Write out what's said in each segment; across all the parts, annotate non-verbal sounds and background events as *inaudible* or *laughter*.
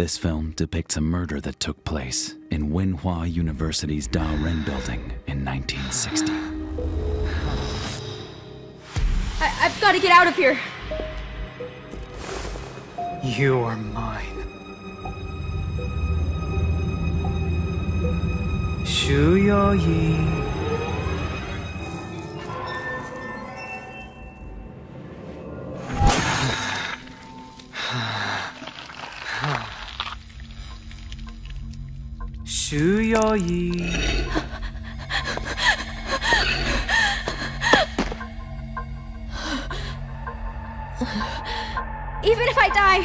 This film depicts a murder that took place in Wenhua University's Da Ren building in 1960. I- I've got to get out of here. You are mine. Shu Yi. Even if I die,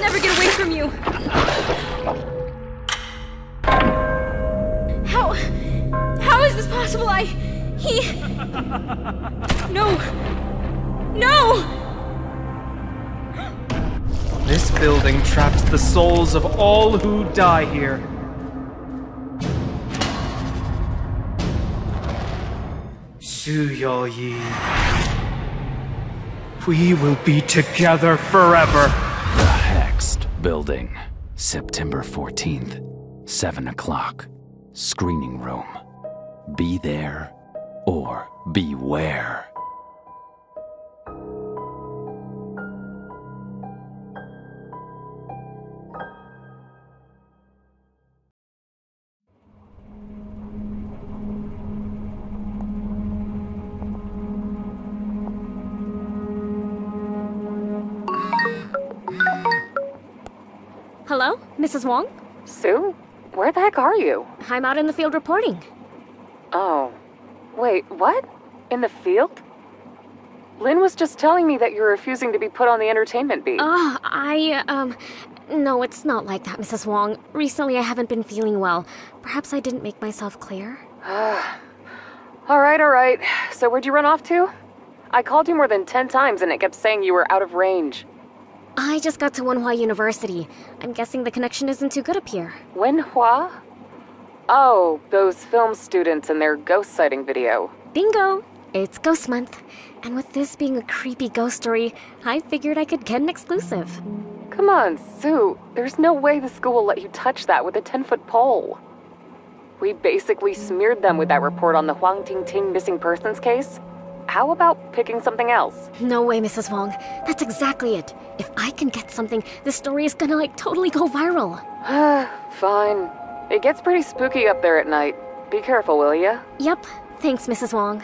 never get away from you. How? How is this possible? I. He. No. No! This building traps the souls of all who die here. Shu Yi. We will be together forever. The Hexed Building, September 14th, 7 o'clock. Screening room. Be there or beware. Mrs. Wong? Sue? Where the heck are you? I'm out in the field reporting. Oh. Wait, what? In the field? Lynn was just telling me that you're refusing to be put on the entertainment beat. Ah, I, um. No, it's not like that, Mrs. Wong. Recently, I haven't been feeling well. Perhaps I didn't make myself clear. *sighs* alright, alright. So where'd you run off to? I called you more than ten times and it kept saying you were out of range. I just got to Wenhua University. I'm guessing the connection isn't too good up here. Wenhua? Oh, those film students and their ghost sighting video. Bingo! It's Ghost Month. And with this being a creepy ghost story, I figured I could get an exclusive. Come on, Sue. There's no way the school will let you touch that with a 10 foot pole. We basically smeared them with that report on the Huang Ting Ting missing persons case. How about picking something else? No way, Mrs. Wong. That's exactly it. If I can get something, this story is gonna like totally go viral. *sighs* Fine. It gets pretty spooky up there at night. Be careful, will ya? Yep. Thanks, Mrs. Wong.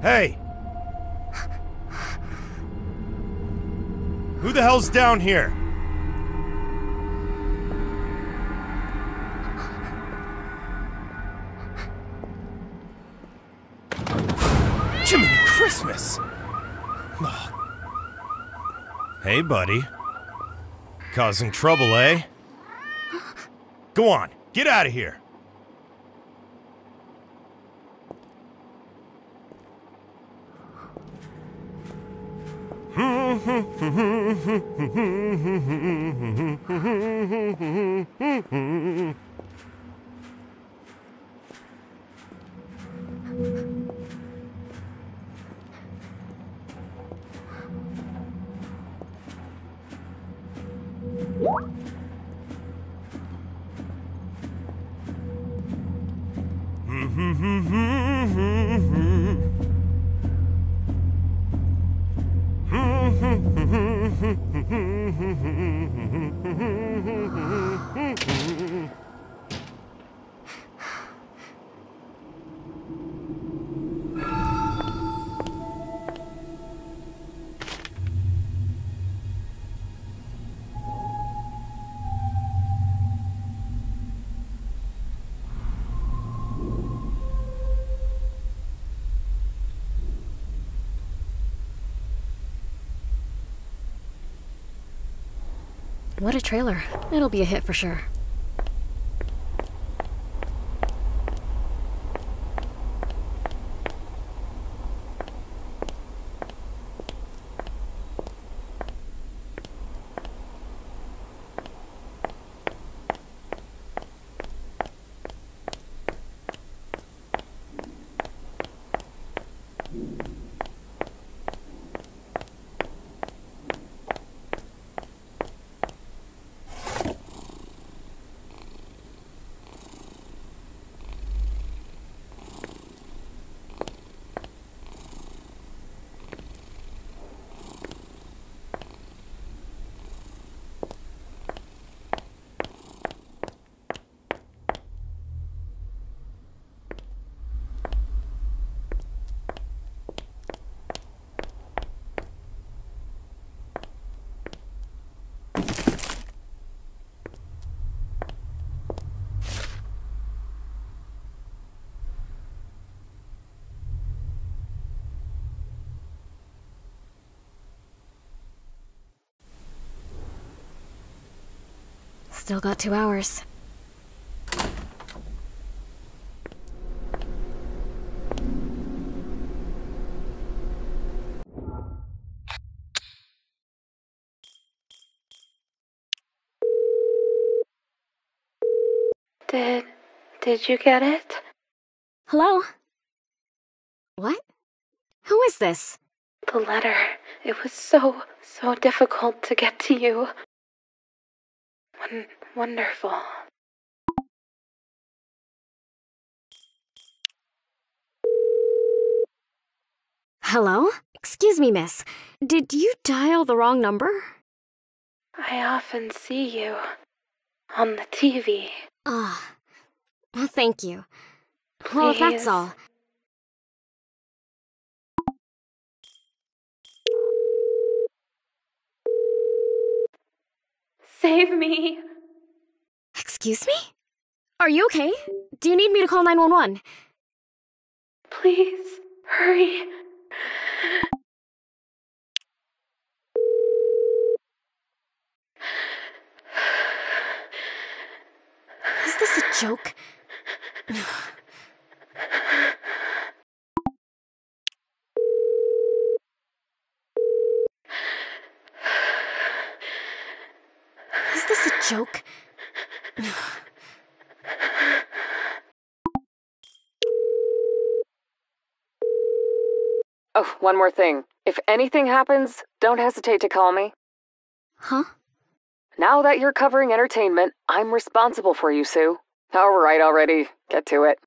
hey! Who the hell's down here? Jiminy Christmas! Oh. Hey, buddy. Causing trouble, eh? Go on, get out of here! *laughs* What a trailer. It'll be a hit for sure. Still got two hours. Did. Did you get it? Hello? What? Who is this? The letter. It was so, so difficult to get to you. Won- wonderful. Hello? Excuse me, miss. Did you dial the wrong number? I often see you on the TV. Ah. well, thank you. Well, if that's Please. all. Save me! Excuse me? Are you okay? Do you need me to call 911? Please, hurry. Is this a joke? Is this a joke? Oh, one more thing. If anything happens, don't hesitate to call me. Huh? Now that you're covering entertainment, I'm responsible for you, Sue. All right, already. Get to it.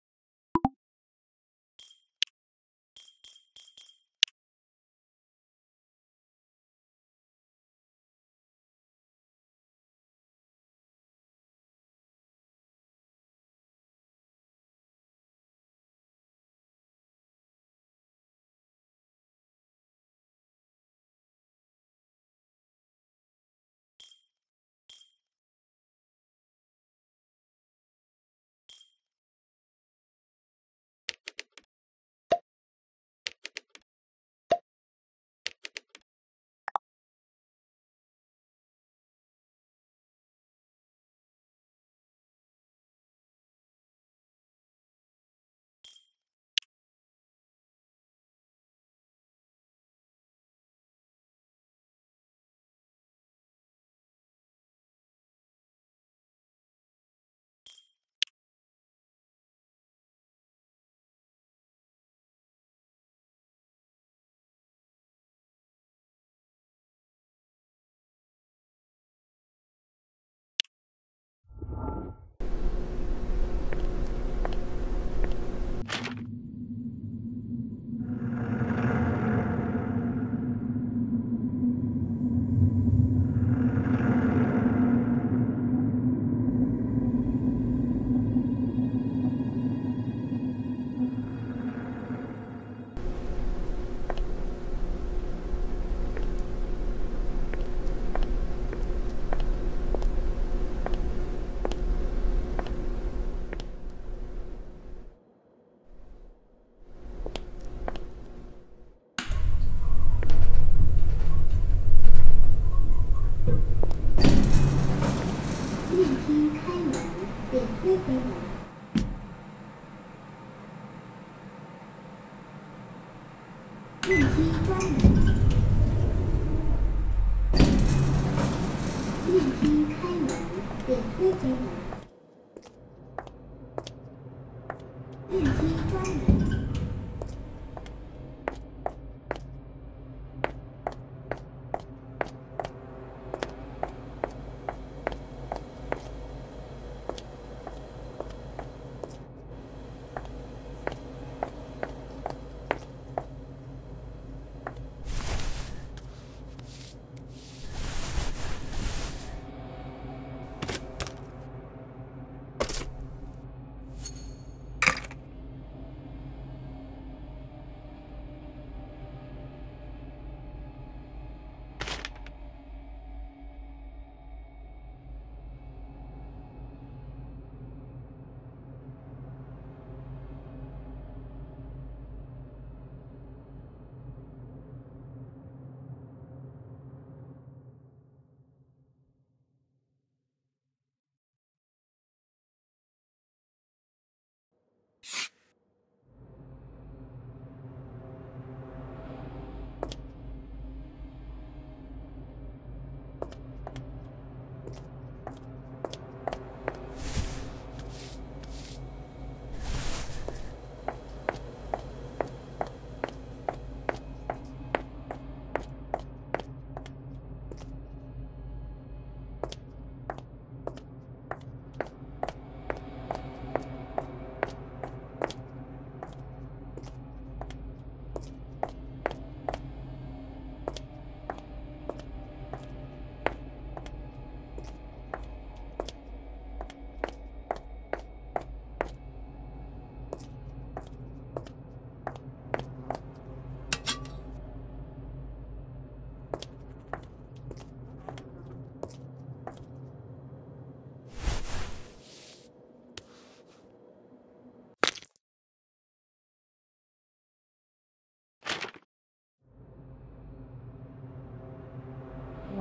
电梯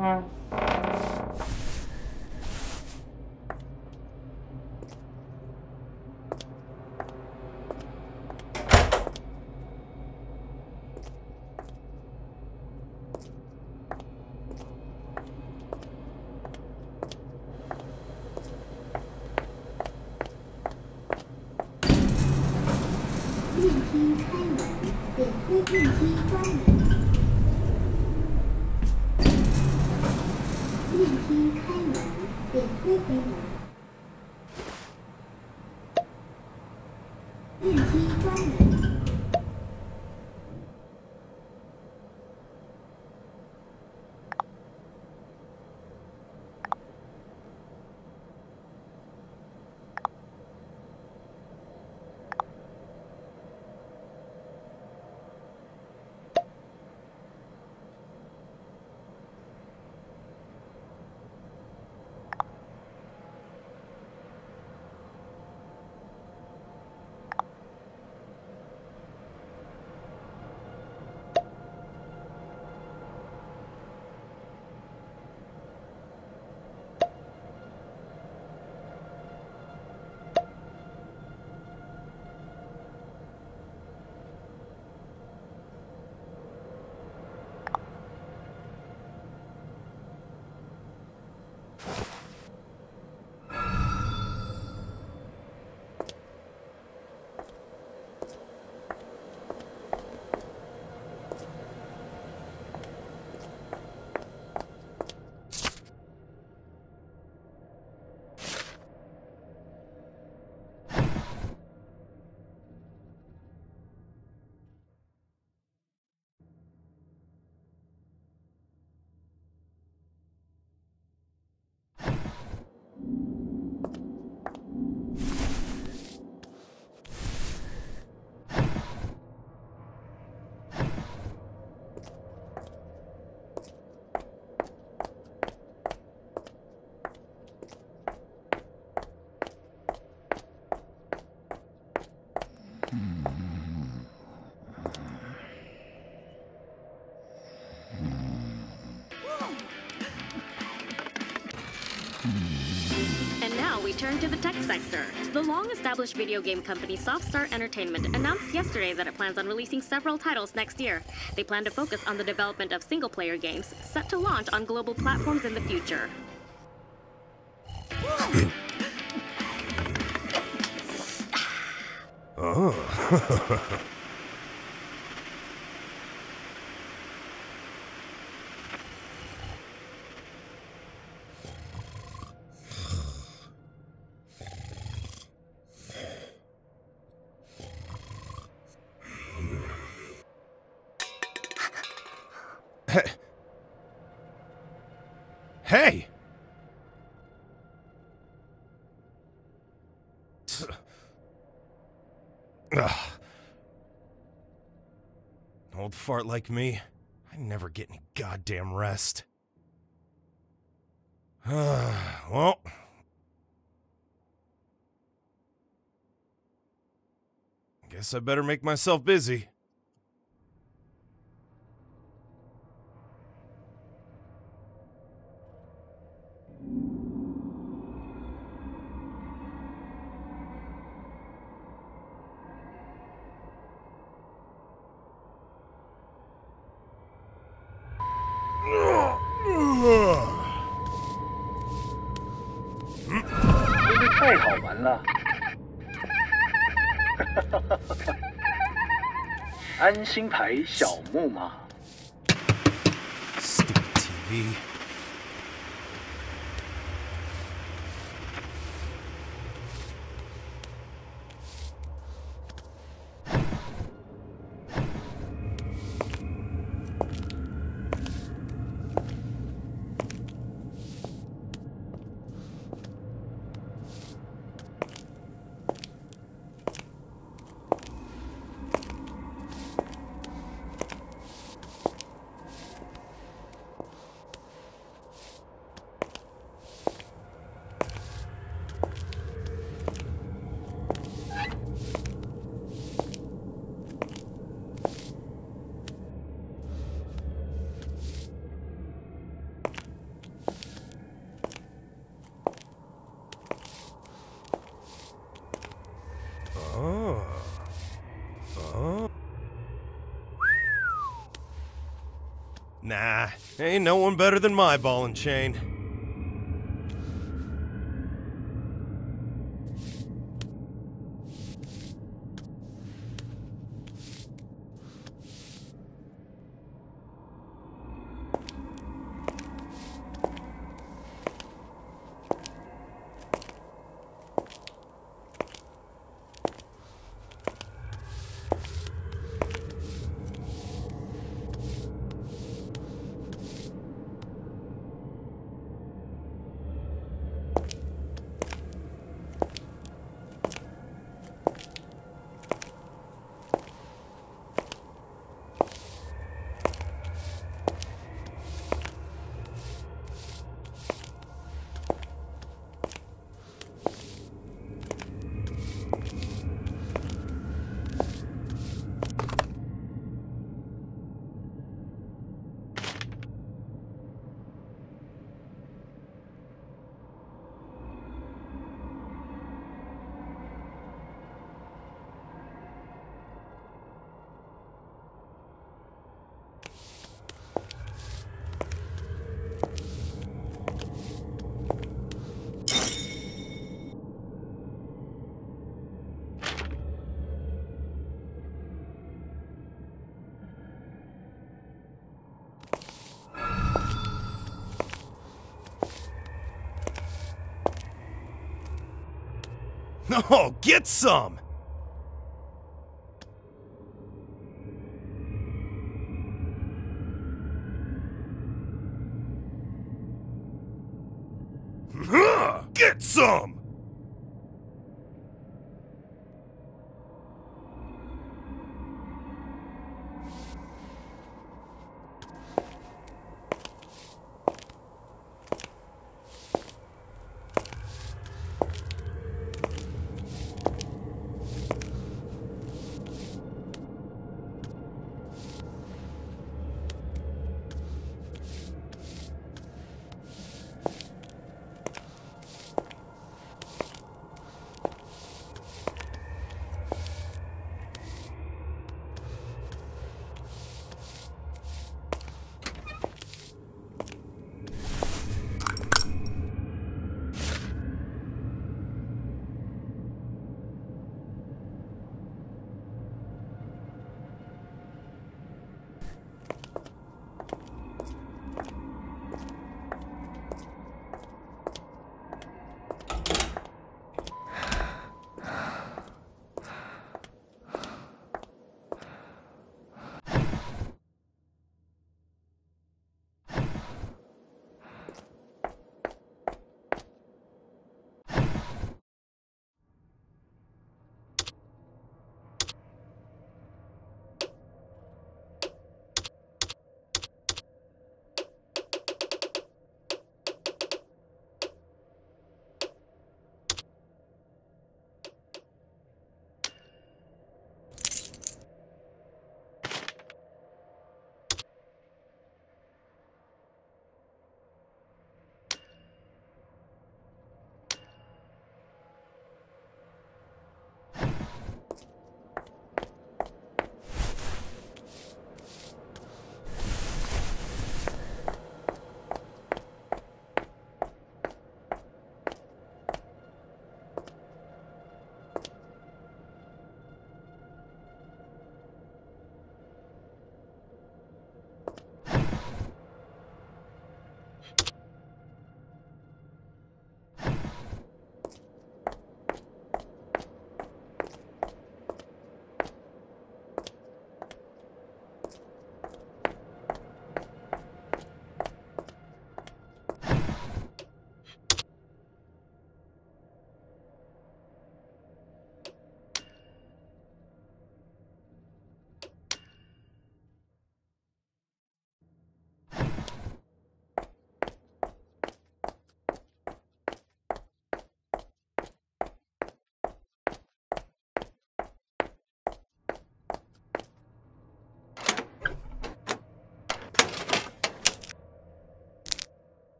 电梯开门，点推电梯关门。Thank you. Turn to the tech sector. The long established video game company Softstar Entertainment announced yesterday that it plans on releasing several titles next year. They plan to focus on the development of single player games set to launch on global platforms in the future. *laughs* Oh. *laughs* Hey. Hey. Ugh. Old fart like me, I never get any goddamn rest. *sighs* well, guess I better make myself busy. 安心牌小木马，Nah, ain't no one better than my ball and chain. Oh, get some!